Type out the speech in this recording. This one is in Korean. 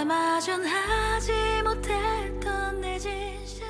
아마존 하지 못했던 내 진실